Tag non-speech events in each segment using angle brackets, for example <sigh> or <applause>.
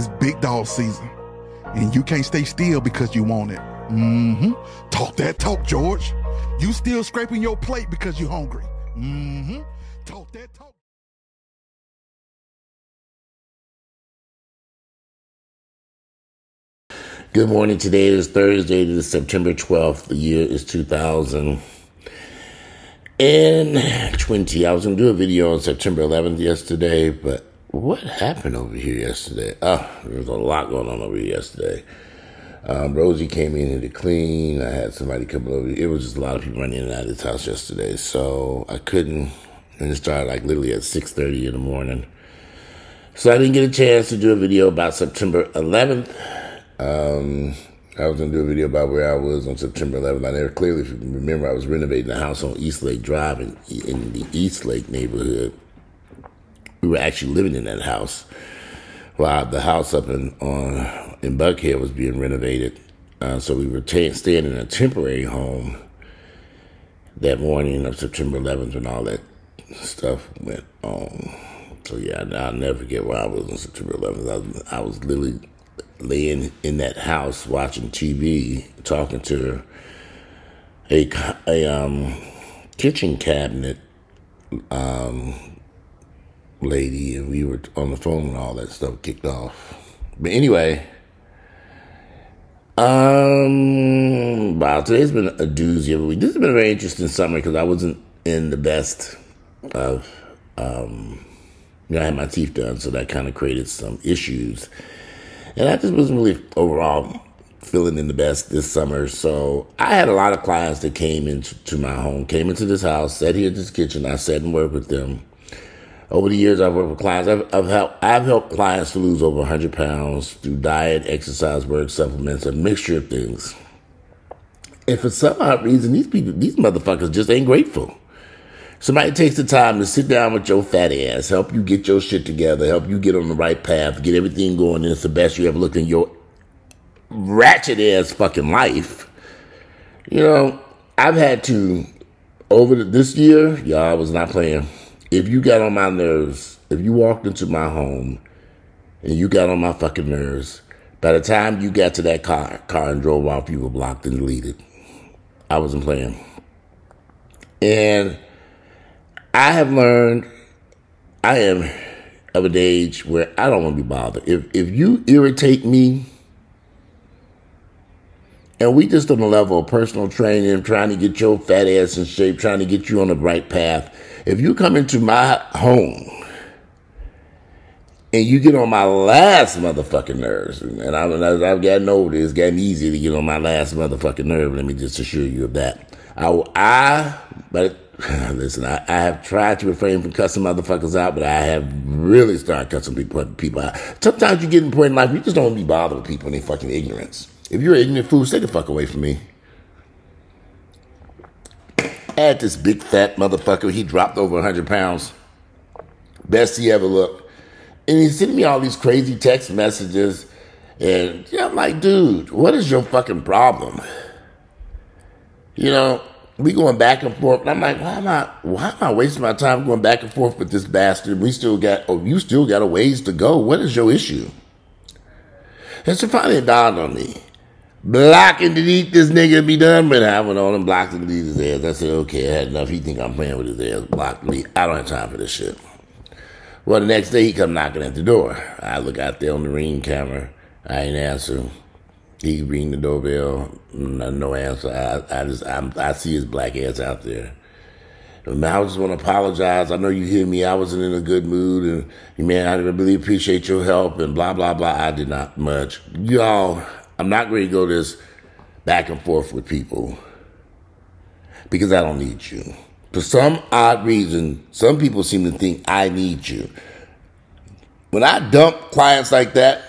It's big dog season. And you can't stay still because you want it. Mm-hmm. Talk that talk, George. You still scraping your plate because you're hungry. Mm-hmm. Talk that talk. Good morning. Today is Thursday, it is September 12th. The year is 2020. I was going to do a video on September 11th yesterday, but what happened over here yesterday? Oh, there was a lot going on over here yesterday. Um, Rosie came in to clean. I had somebody come over. It was just a lot of people running in and out of this house yesterday, so I couldn't. And it started like literally at 6.30 in the morning. So I didn't get a chance to do a video about September 11th. Um, I was going to do a video about where I was on September 11th. I never clearly remember I was renovating a house on East Lake Drive in, in the East Lake neighborhood. We were actually living in that house while the house up in on in Buckhead was being renovated. Uh, so we were t- staying in a temporary home that morning of September 11th when all that stuff went on. So yeah, I'll never forget where I was on September 11th. I was, I was literally laying in that house watching TV, talking to a, a um, kitchen cabinet um, lady, and we were on the phone and all that stuff kicked off. But anyway, um, wow, today's been a doozy of a week. This has been a very interesting summer because I wasn't in the best of, um, you know, I had my teeth done, so that kind of created some issues. And I just wasn't really overall feeling in the best this summer. So I had a lot of clients that came into to my home, came into this house, sat here in this kitchen. I sat and worked with them. Over the years, I've worked with clients. I've, I've helped I've helped clients to lose over 100 pounds through diet, exercise, work, supplements, a mixture of things. And for some odd reason, these people, these motherfuckers just ain't grateful. Somebody takes the time to sit down with your fat ass, help you get your shit together, help you get on the right path, get everything going, and it's the best you ever looked in your ratchet ass fucking life. You know, I've had to, over the, this year, y'all, was not playing. If you got on my nerves, if you walked into my home and you got on my fucking nerves, by the time you got to that car, car and drove off, you were blocked and deleted. I wasn't playing. And I have learned I am of an age where I don't want to be bothered. If if you irritate me, and we just on the level of personal training, trying to get your fat ass in shape, trying to get you on the right path. If you come into my home and you get on my last motherfucking nerves, and I, I've gotten over this, it's gotten easy to get on my last motherfucking nerve. Let me just assure you of that. I, I but <sighs> listen, I, I, have tried to refrain from cussing motherfuckers out, but I have really started cussing people, people out. Sometimes you get in point in life, you just don't want to be bothered with people and their fucking ignorance. If you're an ignorant fool, stay the fuck away from me. Add this big fat motherfucker, he dropped over 100 pounds. Best he ever looked. And he's sending me all these crazy text messages. And yeah, I'm like, dude, what is your fucking problem? You know, we going back and forth. And I'm like, why am I why am I wasting my time going back and forth with this bastard? We still got oh, you still got a ways to go. What is your issue? And so finally it dawned on me. Block and delete this nigga be done with. I went on and blocked and deleted his ass. I said, okay, I had enough. He think I'm playing with his ass. Block, delete. I don't have time for this shit. Well, the next day he come knocking at the door. I look out there on the ring camera. I ain't answer. He ring the doorbell, mm, no, no answer. I, I just I'm, i see his black ass out there. I just want to apologize. I know you hear me. I wasn't in a good mood, and man, I really appreciate your help and blah blah blah. I did not much, y'all. I'm not going to go this back and forth with people because I don't need you. For some odd reason, some people seem to think I need you. When I dump clients like that,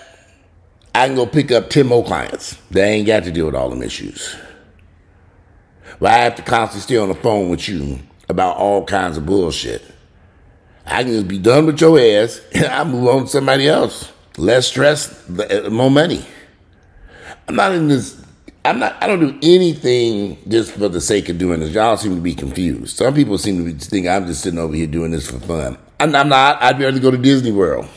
I can go pick up 10 more clients. They ain't got to deal with all them issues. But I have to constantly stay on the phone with you about all kinds of bullshit. I can just be done with your ass <laughs> and I move on to somebody else. Less stress, uh, more money. I'm not in this. I'm not. I don't do anything just for the sake of doing this. Y'all seem to be confused. Some people seem to be think I'm just sitting over here doing this for fun. I'm, I'm not. I'd rather go to Disney World.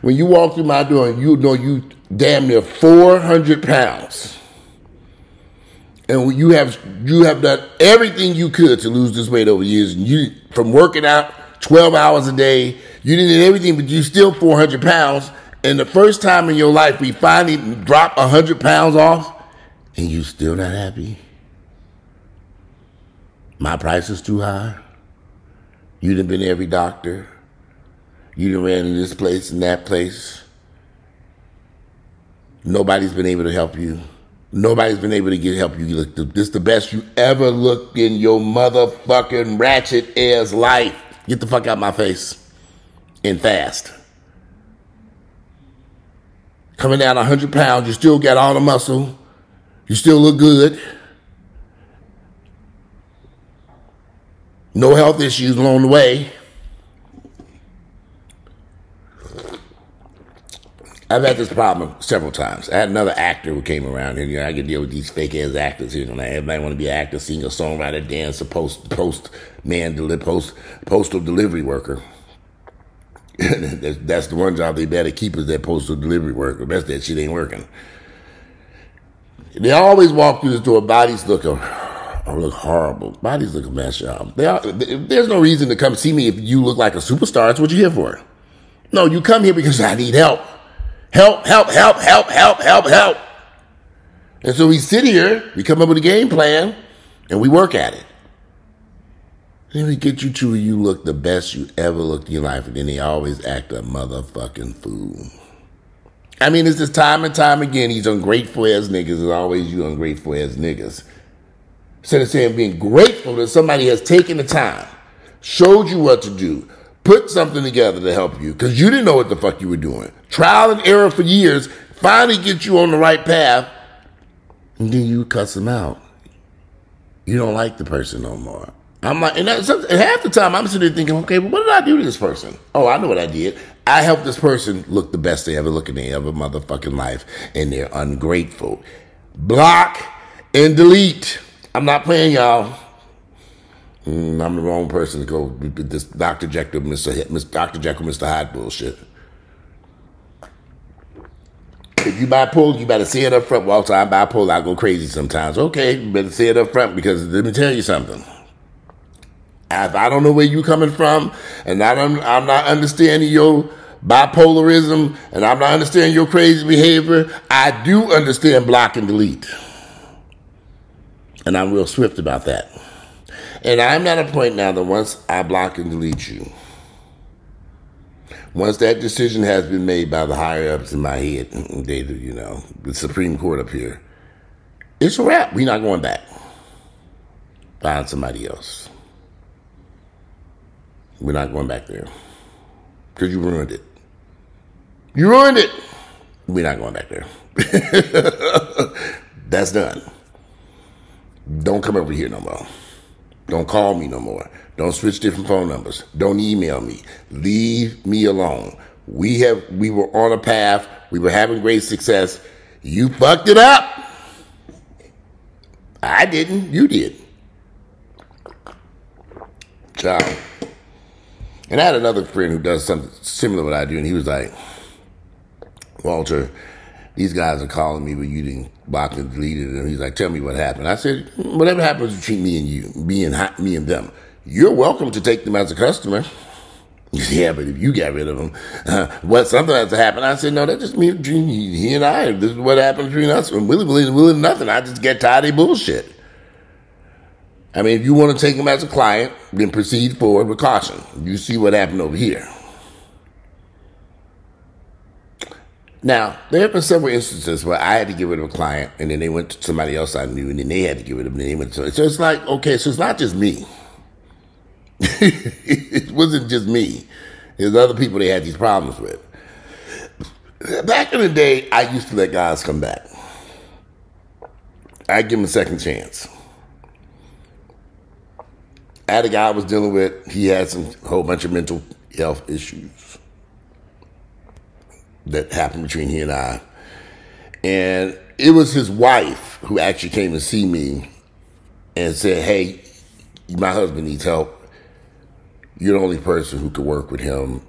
When you walk through my door you know you damn near 400 pounds, and you have you have done everything you could to lose this weight over years, and you from working out 12 hours a day, you did everything, but you still 400 pounds. And the first time in your life we finally drop 100 pounds off, and you still not happy. My price is too high. You done been to every doctor. You done ran in this place and that place. Nobody's been able to help you. Nobody's been able to get help you look. The, this the best you ever looked in your motherfucking ratchet ass life. Get the fuck out my face. And fast. Coming down 100 pounds, you still got all the muscle. You still look good. No health issues along the way. I've had this problem several times. I had another actor who came around, here. you know, I could deal with these fake ass actors here. You know, everybody want to be an actor, singer, songwriter, dancer, post post man, post postal delivery worker. <laughs> that's, that's the one job they better keep is that postal delivery worker. That's that shit ain't working. They always walk through this door, bodies looking uh, oh, look horrible. Bodies look a mess, y'all. They are, there's no reason to come see me if you look like a superstar. That's what you're here for. No, you come here because I need help. Help, help, help, help, help, help, help. And so we sit here, we come up with a game plan, and we work at it. Then we get you to where you look the best you ever looked in your life, and then they always act a motherfucking fool. I mean, it's just time and time again, he's ungrateful as niggas is always you ungrateful as niggas. Instead of saying being grateful that somebody has taken the time, showed you what to do, put something together to help you because you didn't know what the fuck you were doing. Trial and error for years, finally get you on the right path, and then you cuss them out. You don't like the person no more. I'm like, and, that's, and half the time I'm sitting there thinking, okay, well, what did I do to this person? Oh, I know what I did. I helped this person look the best they ever look in their ever motherfucking life, and they're ungrateful. Block and delete. I'm not playing y'all. Mm, I'm the wrong person to go with this Dr. Jekyll, Mr. Dr. Jekyll, Mr. Hyde bullshit. If you bipolar, you better say it up front. Well, I'm bipolar. I go crazy sometimes. Okay, better say it up front because let me tell you something. If I don't know where you coming from, and I don't, I'm not understanding your bipolarism, and I'm not understanding your crazy behavior, I do understand block and delete. And I'm real swift about that. And I'm at a point now that once I block and delete you, once that decision has been made by the higher ups in my head, <clears throat> they, you know, the Supreme Court up here, it's a wrap. We're not going back. Find somebody else. We're not going back there because you ruined it. You ruined it. We're not going back there. <laughs> That's done. Don't come over here no more. Don't call me no more. Don't switch different phone numbers. Don't email me. Leave me alone. We have we were on a path. We were having great success. You fucked it up. I didn't. You did. Ciao. And I had another friend who does something similar to what I do, and he was like, Walter, these guys are calling me, but you didn't block and deleted it. And he's like, tell me what happened. I said, whatever happens between me and you, me and, me and them, you're welcome to take them as a customer. <laughs> Yeah, but if you got rid of them, uh, <laughs> what something has to happen. I said, no, that just means between he and I. This is what happened between us. And Willie, Willie, Willie, nothing. I just get tired of bullshit. I mean, if you want to take him as a client, then proceed forward with caution. You see what happened over here. Now, there have been several instances where I had to get rid of a client and then they went to somebody else I knew and then they had to get rid of them and they went to So it's like, okay, so it's not just me. <laughs> it wasn't just me. There's other people they had these problems with. Back in the day, I used to let guys come back. I'd give them a second chance. I had a guy I was dealing with, he had some whole bunch of mental health issues that happened between he and I. And it was his wife who actually came to see me and said, Hey, my husband needs help. You're the only person who could work with him.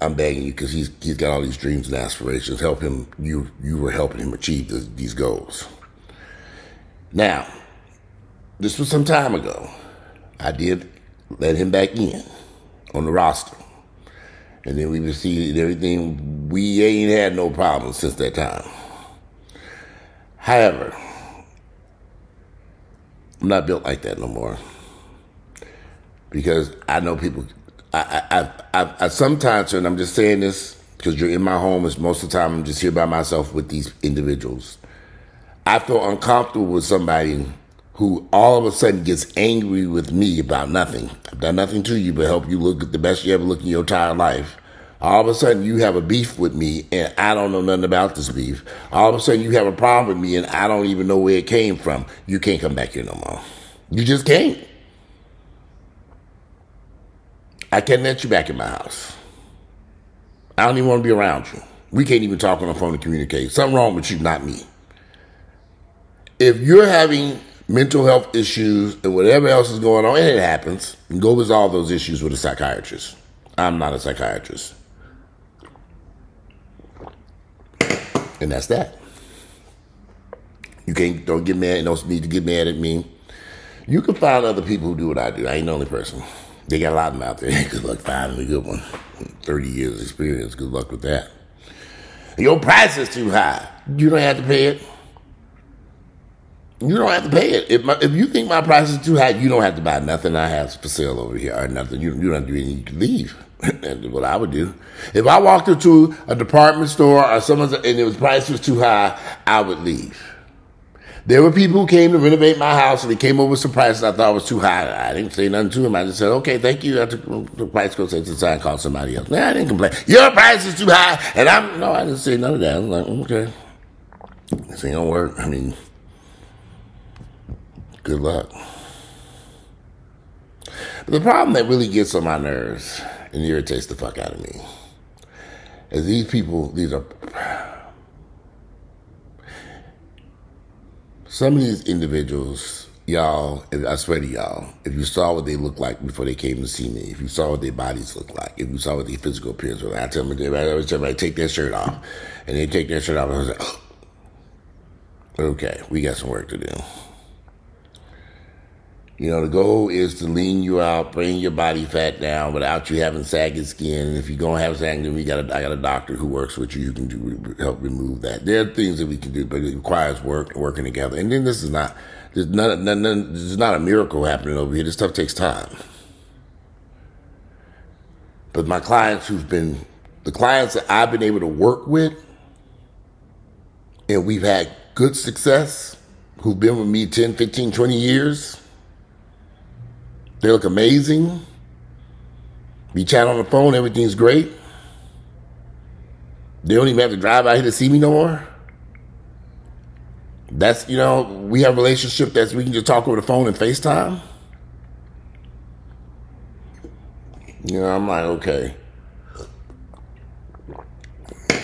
I'm begging you because he's he's got all these dreams and aspirations. Help him. You you were helping him achieve the, these goals. Now, this was some time ago. I did let him back in on the roster, and then we received everything. We ain't had no problems since that time. However, I'm not built like that no more because I know people. I I I, I sometimes, and I'm just saying this because you're in my home. Is most of the time I'm just here by myself with these individuals. I feel uncomfortable with somebody who all of a sudden gets angry with me about nothing. I've done nothing to you but help you look the best you ever look in your entire life. All of a sudden you have a beef with me and I don't know nothing about this beef. All of a sudden you have a problem with me and I don't even know where it came from. You can't come back here no more. You just can't. I can't let you back in my house. I don't even want to be around you. We can't even talk on the phone to communicate. Something wrong with you, not me. If you're having mental health issues and whatever else is going on, and it happens, go resolve those issues with a psychiatrist. I'm not a psychiatrist. And that's that. You can't don't get mad, don't need to get mad at me. You can find other people who do what I do. I ain't the only person. They got a lot of them out there. <laughs> Good luck finding a good one. 30 years experience. Good luck with that. Your price is too high. You don't have to pay it. You don't have to pay it. If, my, if you think my price is too high, you don't have to buy nothing I have for sale over here or nothing. You, you don't have to do anything. Can leave. <laughs> That's what I would do. If I walked into a department store or someone's and the price was too high, I would leave. There were people who came to renovate my house and they came over with some prices I thought was too high. I didn't say nothing to them. I just said, okay, thank you. I took the price goes to and called somebody else. Nah, I didn't complain. Your price is too high. And I'm, no, I didn't say none of that. I was like, okay. This ain't gonna work. I mean, good luck. The problem that really gets on my nerves and irritates the fuck out of me is these people, these are some of these individuals, y'all, I swear to y'all, if you saw what they looked like before they came to see me, if you saw what their bodies looked like, if you saw what their physical appearance was, I tell them, I tell them, take their shirt off. And they take their shirt off, and I was like, <gasps> okay, we got some work to do. You know, the goal is to lean you out, bring your body fat down without you having sagging skin. And if you're gonna have sagging, we got a, I got a doctor who works with you. You can do help remove that. There are things that we can do, but it requires work, working together. And then this is not there's not none, none, there's not a miracle happening over here. This stuff takes time. But my clients who've been the clients that I've been able to work with, and we've had good success, who've been with me 10, 15, 20 years they look amazing. We chat on the phone, everything's great. They don't even have to drive out here to see me no more. That's, you know, we have a relationship that we can just talk over the phone and FaceTime. You know, I'm like, okay.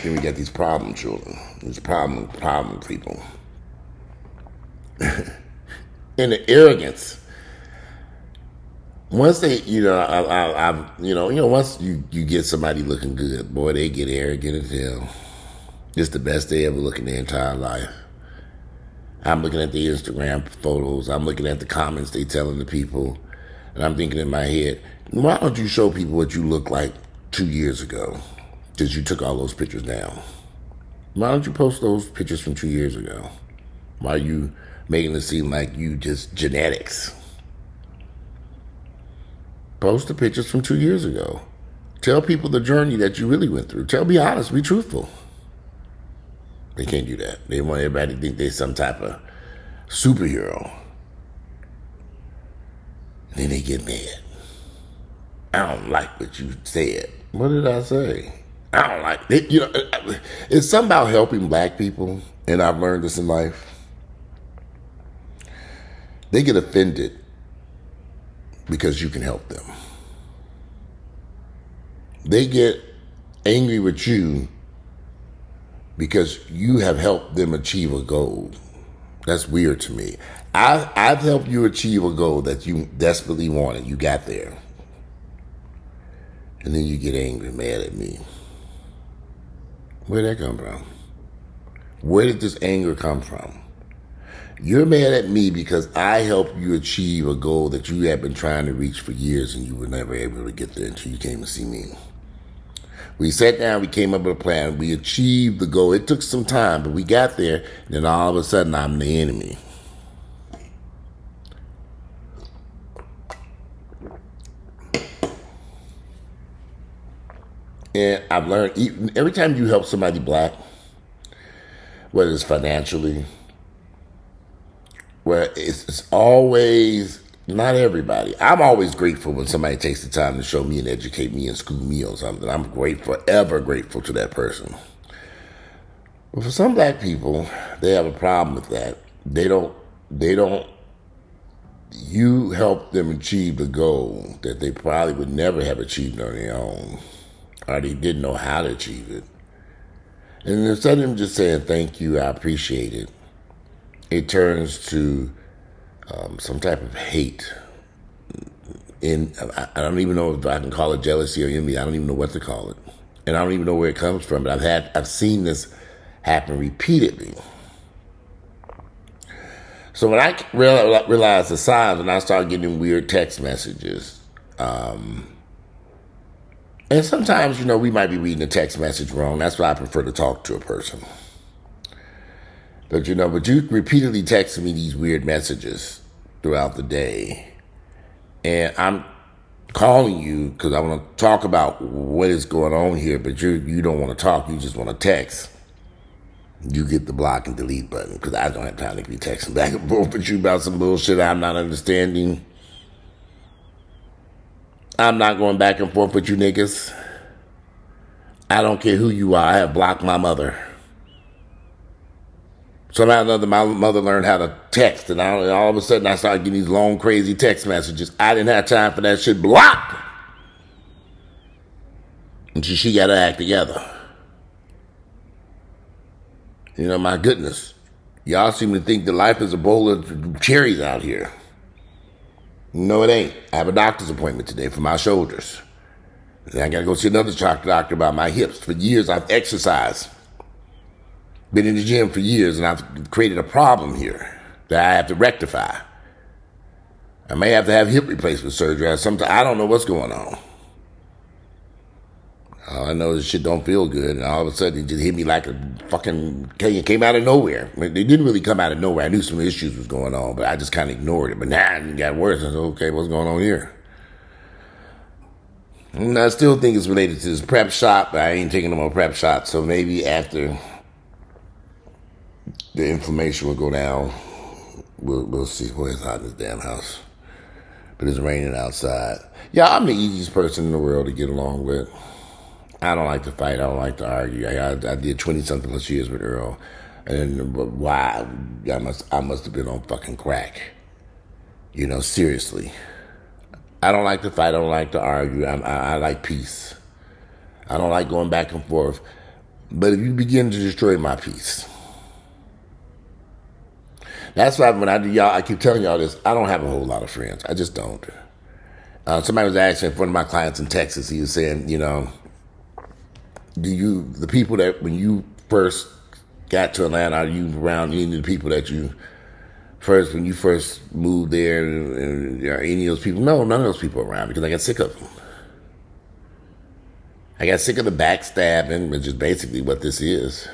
Then we got these problem children, these problem problem people. <laughs> and the arrogance once they, you know, I, I, I, you know, you know, once you you get somebody looking good, boy, they get arrogant as hell. It's the best they ever look in their entire life. I'm looking at the Instagram photos. I'm looking at the comments they telling the people, and I'm thinking in my head, why don't you show people what you look like two years ago? Because you took all those pictures down. Why don't you post those pictures from two years ago? Why are you making it seem like you just genetics? Post the pictures from two years ago. Tell people the journey that you really went through. Tell, be honest, be truthful. They can't do that. They want everybody to think they're some type of superhero. then they get mad. I don't like what you said. What did I say? I don't like it. You know, uh, uh, it's something about helping black people, and I've learned this in life. They get offended because you can help them. They get angry with you because you have helped them achieve a goal. That's weird to me. I, I've helped you achieve a goal that you desperately wanted. You got there. And then you get angry, mad at me. Where'd that come from? Where did this anger come from? You're mad at me because I helped you achieve a goal that you had been trying to reach for years and you were never able to get there until you came to see me. We sat down, we came up with a plan, we achieved the goal. It took some time, but we got there, and then all of a sudden I'm the enemy. And I've learned every time you help somebody black, whether it's financially, where it's, always not everybody. I'm always grateful when somebody takes the time to show me and educate me and school me on something. I'm grateful, ever grateful to that person. But for some black people, they have a problem with that. They don't. They don't. You help them achieve the goal that they probably would never have achieved on their own, or they didn't know how to achieve it. And instead of them just saying thank you, I appreciate it, it turns to um, some type of hate. In I, I don't even know if I can call it jealousy or envy. I don't even know what to call it, and I don't even know where it comes from. But I've had I've seen this happen repeatedly. So when I realized the signs, and I started getting weird text messages, um, and sometimes you know we might be reading a text message wrong. That's why I prefer to talk to a person. But you know, but you repeatedly texting me these weird messages throughout the day, and I'm calling you because I want to talk about what is going on here. But you you don't want to talk. You just want to text. You get the block and delete button because I don't have time to be texting <laughs> back and forth with you about some bullshit I'm not understanding. I'm not going back and forth with you niggas. I don't care who you are. I have blocked my mother. Somehow or another, my mother learned how to text, and all, all of a sudden I started getting these long, crazy text messages. I didn't have time for that shit. Block. And she, she got to act together. You know, my goodness. Y'all seem to think that life is a bowl of cherries out here. No, it ain't. I have a doctor's appointment today for my shoulders. And I got to go see another doctor about my hips. For years, I've exercised been in the gym for years and I've created a problem here that I have to rectify. I may have to have hip replacement surgery or. I don't know what's going on. All I know is shit don't feel good, and all of a sudden it just hit me like a fucking it came out of nowhere. It didn't really come out of nowhere. I knew some issues was going on, but I just kind of ignored it. But now it got worse. I said, okay, what's going on here? And I still think it's related to this prep but I ain't taking no more prep shots. So maybe after the inflammation will go down. We'll, we'll see. Boy, it's hot in this damn house. But it's raining outside. Yeah, I'm the easiest person in the world to get along with. I don't like to fight. I don't like to argue. I, I, I did 20 something plus years with Earl. And why? I must, I must have been on fucking crack. You know, seriously. I don't like to fight. I don't like to argue. I, I, I like peace. I don't like going back and forth. But if you begin to destroy my peace, that's why when I do y'all, I keep telling y'all this. I don't have a whole lot of friends. I just don't. Uh, somebody was asking one of my clients in Texas. He was saying, you know, do you the people that when you first got to Atlanta, are you around any of the people that you first when you first moved there? And, are any of those people? No, none of those people around because I got sick of them. I got sick of the backstabbing, which is basically what this is.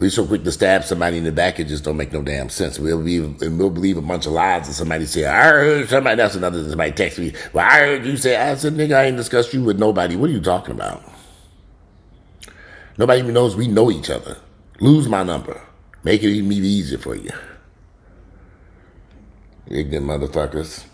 We so quick to stab somebody in the back, it just don't make no damn sense. We'll believe, and we'll believe a bunch of lies and somebody say, I heard somebody, that's another, somebody text me, well, I heard you say, I said, nigga, I ain't discussed you with nobody. What are you talking about? Nobody even knows we know each other. Lose my number. Make it even easier for you. Ignorant motherfuckers.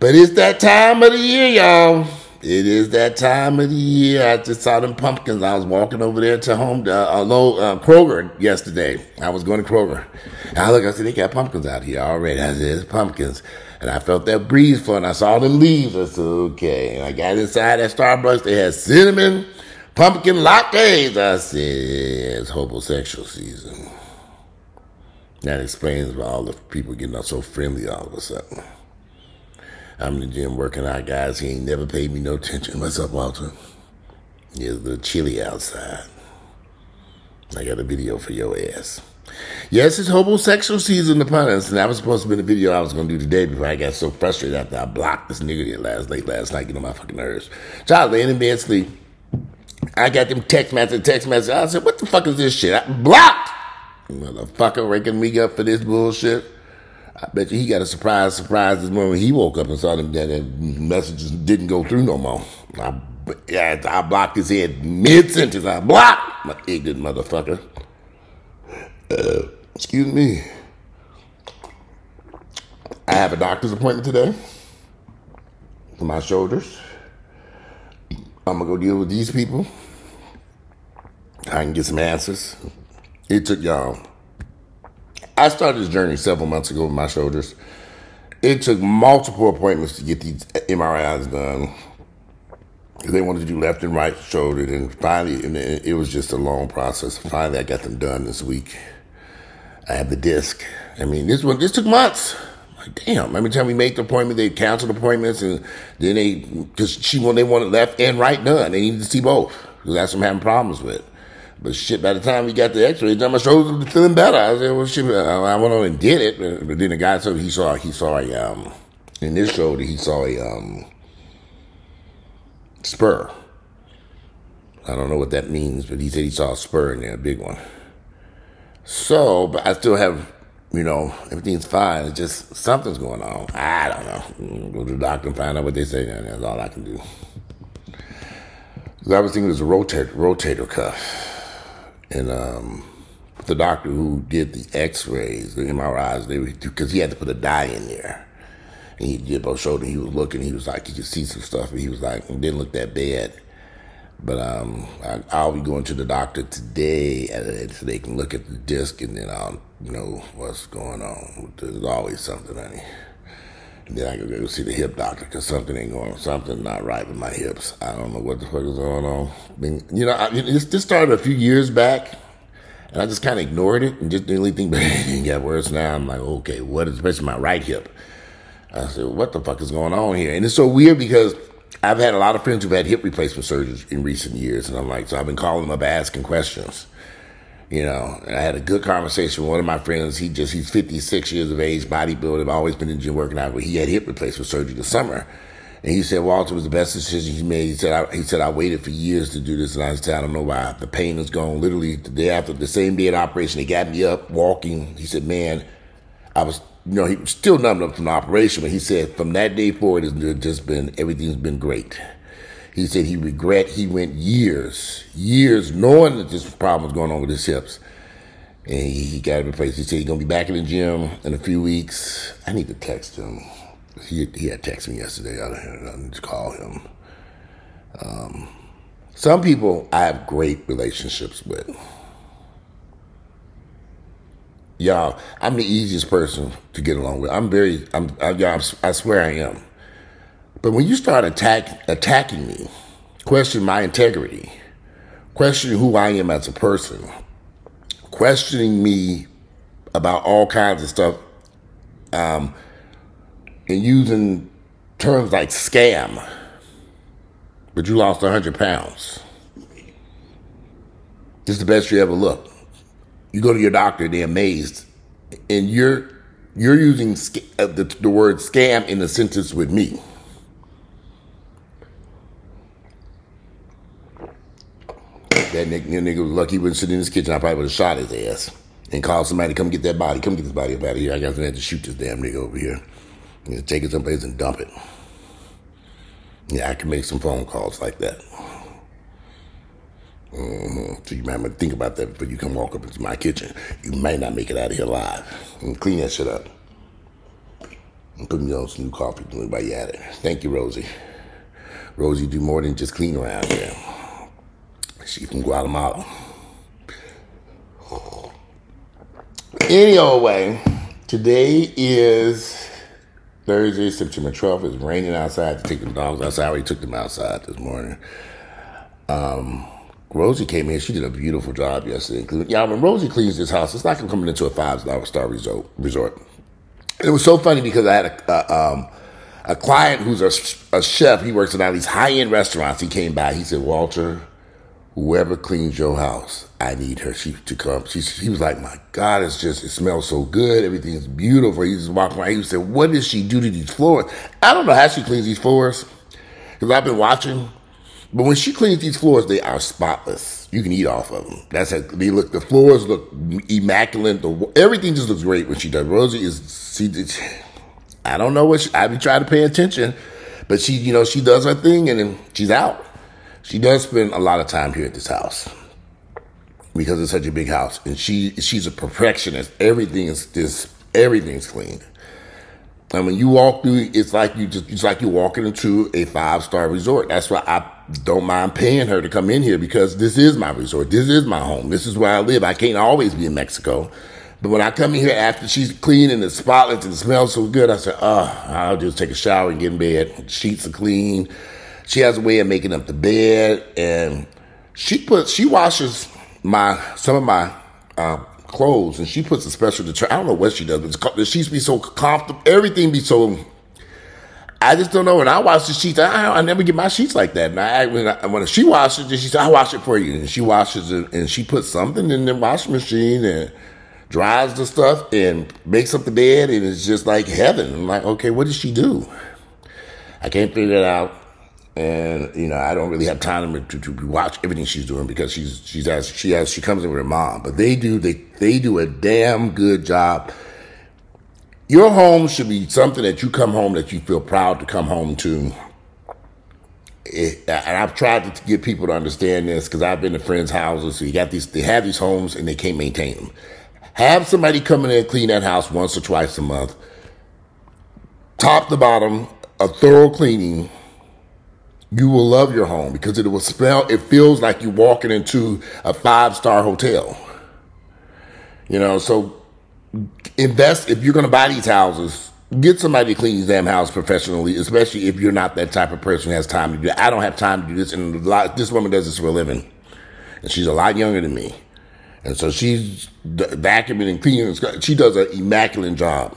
But it's that time of the year, y'all. It is that time of the year. I just saw them pumpkins. I was walking over there to home, uh, uh, uh, Kroger yesterday. I was going to Kroger. And I look, I said, they got pumpkins out here already. I said, it's pumpkins. And I felt that breeze for I saw them leaves. I said, okay. And I got inside that Starbucks. They had cinnamon pumpkin lattes. I said, it's homosexual season. That explains why all the people getting up so friendly all of a sudden. I'm in the gym working out, guys. He ain't never paid me no attention. What's up, Walter? Yeah, it's a little chilly outside. I got a video for your ass. Yes, it's homosexual season upon us, and that was supposed to be the video I was going to do today before I got so frustrated after I blocked this nigga here last late last night, getting on my fucking nerves. Child laying in bed sleep. I got them text message, text message. I said, what the fuck is this shit? I blocked! Motherfucker waking me up for this bullshit. I bet you he got a surprise, surprise this morning he woke up and saw them that, messages didn't go through no more. I, yeah, I blocked his head mid sentence. I blocked my ignorant motherfucker. Uh, excuse me. I have a doctor's appointment today for my shoulders. I'm gonna go deal with these people. I can get some answers. It took y'all. I started this journey several months ago with my shoulders. It took multiple appointments to get these MRIs done. They wanted to do left and right shoulder, and finally, and it was just a long process. Finally, I got them done this week. I have the disc. I mean, this one this took months. Like, damn. Every time we make the appointment, they canceled appointments, and then they because she when they wanted left and right done. They needed to see both that's what I'm having problems with. But shit, by the time we got the X-ray done, my shoulders was feeling better. I said, "Well, shit." I went on and did it, but then the guy said he saw he saw a um in this shoulder he saw a um spur. I don't know what that means, but he said he saw a spur in there, a big one. So, but I still have, you know, everything's fine. It's just something's going on. I don't know. Go to the doctor and find out what they say. That's all I can do. So I was thinking it was a rotator, rotator cuff. And um, the doctor who did the x-rays, the MRIs, they because he had to put a dye in there. And he did both shoulder. He was looking. He was like, he could see some stuff. But he was like, it didn't look that bad. But um, I, will be going to the doctor today so they can look at the disc and then I'll know what's going on. There's always something, honey. And then I can go see the hip doctor because something ain't going, something not right with my hips. I don't know what the fuck is going on. I mean, you know, I, this, this started a few years back, and I just kind of ignored it and just didn't really think, but <laughs> it got worse now. I'm like, okay, what is, especially my right hip. I said, what the fuck is going on here? And it's so weird because I've had a lot of friends who've had hip replacement surgeries in recent years, and I'm like, so I've been calling them up asking questions. You know, I had a good conversation with one of my friends. He just he's 56 years of age, bodybuilder, always been in the gym working out, but he had hip replacement surgery this summer. And he said Walter was the best decision he made. He said I, he said I waited for years to do this, and I said I don't know why. The pain is gone. Literally the day after the same day of operation, they got me up walking. He said, "Man, I was you know, he was still numbed up from the operation, but he said from that day forward, it's just been, everything's been great. He said he regret he went years, years knowing that this problem was going on with his hips. And he, he got it replaced. He said he's going to be back in the gym in a few weeks. I need to text him. He, he had texted me yesterday. I, I need to call him. Um, some people I have great relationships with y'all, I'm the easiest person to get along with. I'm very, I'm, I, I swear I am. But when you start attack, attacking me, question my integrity, questioning who I am as a person, questioning me about all kinds of stuff, um, and using terms like scam, but you lost 100 pounds. This is the best you ever looked. You go to your doctor, they're amazed, and you're you're using uh, the, the word scam in a sentence with me. That nigga, that nigga was lucky he wasn't sitting in his kitchen. I probably would have shot his ass and called somebody to come get that body. Come get this body up out of here. I got to to shoot this damn nigga over here. And take it someplace and dump it. Yeah, I can make some phone calls like that. Mm-hmm. So you might want to think about that before you come walk up into my kitchen. You might not make it out of here alive. And clean that shit up. And put me on some new coffee you at it. Thank you, Rosie. Rosie do more than just clean around here. She from Guatemala. Any way, today is Thursday, September 12th. It's raining outside to take the dogs outside. I already took them outside this morning. Um, Rosie came in. She did a beautiful job yesterday. Y'all, when Rosie cleans this house, it's like I'm coming into a five star resort. Resort. It was so funny because I had a, uh, um, a client who's a, a chef, he works at all these high end restaurants. He came by. He said, Walter, whoever cleans your house, I need her she, to come. She, he was like, my God, it's just, it smells so good. Everything's beautiful. He just walked around. He said, what does she do to these floors? I don't know how she cleans these floors because I've been watching. But when she cleans these floors, they are spotless. You can eat off of them. That's how they look. The floors look immaculate. The, everything just looks great when she does. Rosie is, she, I don't know what she, I've been trying to pay attention, but she, you know, she does her thing and then she's out. She does spend a lot of time here at this house because it's such a big house, and she she's a perfectionist. Everything is this, everything's clean. And when you walk through, it's like you just it's like you're walking into a five star resort. That's why I don't mind paying her to come in here because this is my resort. This is my home. This is where I live. I can't always be in Mexico. But when I come in here after she's clean and the spotless and smells so good, I say, oh, ah, I'll just take a shower and get in bed. Sheets are clean. She has a way of making up the bed and she puts, she washes my, some of my, uh, clothes and she puts a special detergent. I don't know what she does, but sheets be so comfortable. Everything be so, I just don't know. When I wash the sheets, I, I never get my sheets like that. And I, when, I, when she washes it, she said, I wash it for you. And she washes it and she puts something in the washing machine and, dries the stuff and makes up the bed, and it's just like heaven. I'm like, okay, what does she do? I can't figure it out, and you know, I don't really have time to, to, watch everything she's doing because she's she's as she has she comes in with her mom, but they do they they do a damn good job. Your home should be something that you come home that you feel proud to come home to. It, and I've tried to get people to understand this because I've been to friends' houses. So you got these, they have these homes and they can't maintain them. Have somebody come in and clean that house once or twice a month. Top to bottom, a thorough cleaning. You will love your home because it will smell, it feels like you're walking into a five star hotel. You know, so invest, if you're going to buy these houses, get somebody to clean these damn house professionally, especially if you're not that type of person who has time to do it. I don't have time to do this. And lot, this woman does this for a living. And she's a lot younger than me. And so she's vacuuming and cleaning. She does an immaculate job.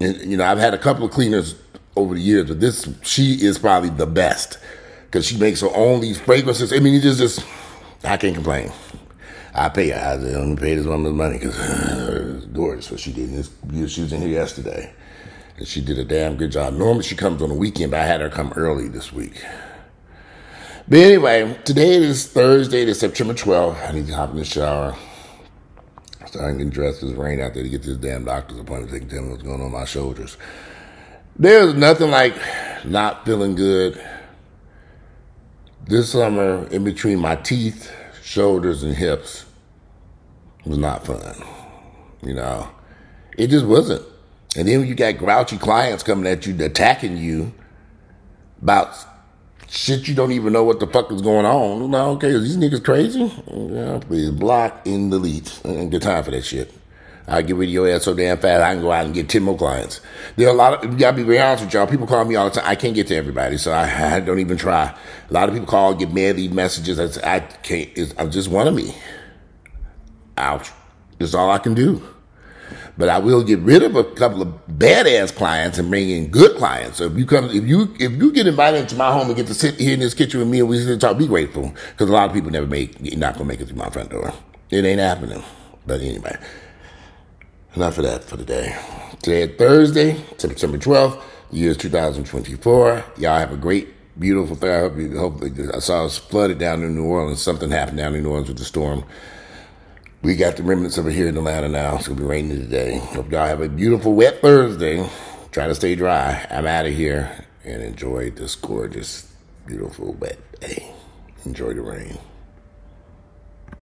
And, you know, I've had a couple of cleaners over the years, but this, she is probably the best because she makes her own these fragrances. I mean, it just, just, I can't complain. I pay her. I don't pay this woman money because it's gorgeous what she did. This, she was in here yesterday. And she did a damn good job. Normally she comes on the weekend, but I had her come early this week. But anyway, today is Thursday, it's September 12th. I need to hop in the shower. Starting getting dressed. It's rain out there to get to this damn doctor's appointment. Can tell me what's going on my shoulders. There's nothing like not feeling good. This summer, in between my teeth, shoulders, and hips, was not fun. You know, it just wasn't. And then you got grouchy clients coming at you, attacking you about shit you don't even know what the fuck is going on. No, okay, these niggas crazy? Yeah, please block and delete. And get time for that shit. I get rid of your ass so damn fast I can go out and get 10 more clients. There are a lot of, gotta be very honest with y'all. People call me all the time. I can't get to everybody, so I, <laughs> I don't even try. A lot of people call, get mad, leave messages. I, I can't, I'm just one of me. Ouch. That's all I can do. But I will get rid of a couple of badass clients and bring in good clients. So if you come, if you if you get invited into my home and get to sit here in this kitchen with me and we sit and talk, be grateful because a lot of people never make, you're not gonna make it through my front door. It ain't happening. But anyway, enough of that for today. Today Thursday, September 12th, year is 2024. Y'all have a great beautiful thing. I hope you, hope I saw us flooded down in New Orleans. Something happened down in New Orleans with the storm. We got the remnants of it here in Atlanta now. It's gonna be raining today. Hope y'all have a beautiful wet Thursday. Try to stay dry. I'm out of here and enjoy this gorgeous, beautiful wet day. Enjoy the rain.